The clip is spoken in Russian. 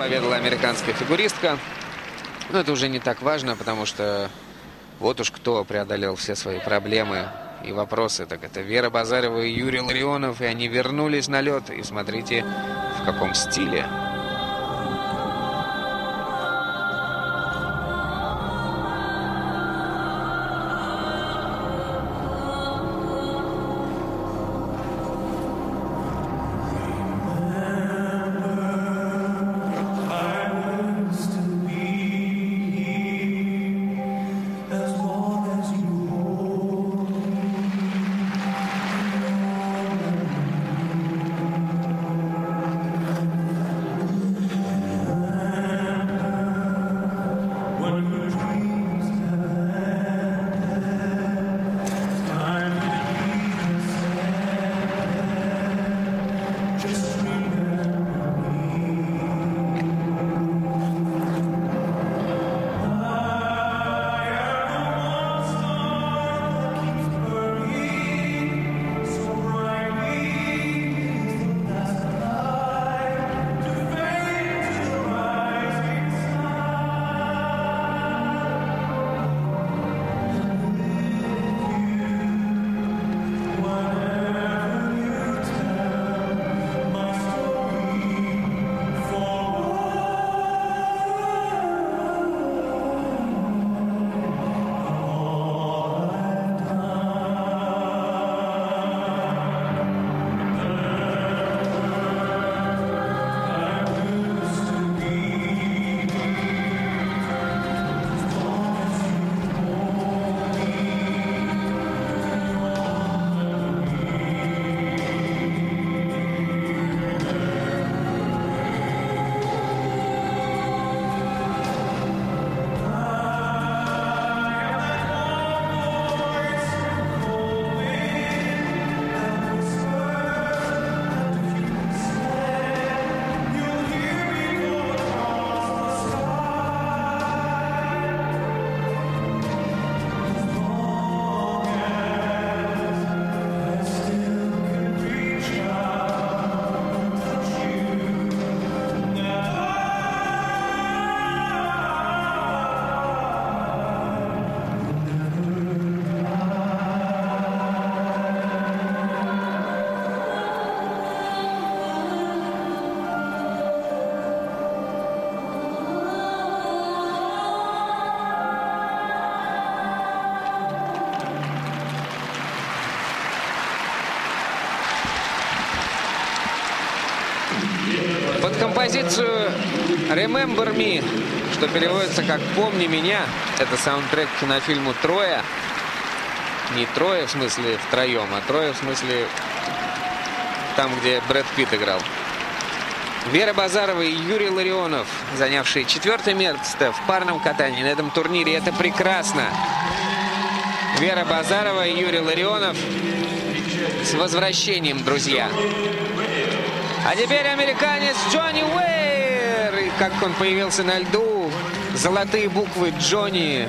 Поведала американская фигуристка. Но это уже не так важно, потому что вот уж кто преодолел все свои проблемы и вопросы. Так это Вера Базарева и Юрий Ларионов. И они вернулись на лед. И смотрите, в каком стиле. Под композицию Remember Me, что переводится как «Помни меня», это саундтрек к кинофильму «Троя». Не «Трое» в смысле втроем, а «Трое» в смысле там, где Брэд Питт играл. Вера Базарова и Юрий Ларионов, занявшие четвертое место в парном катании на этом турнире. Это прекрасно. Вера Базарова и Юрий Ларионов с возвращением, друзья. А теперь американец Джонни Уэйр. И как он появился на льду, золотые буквы Джонни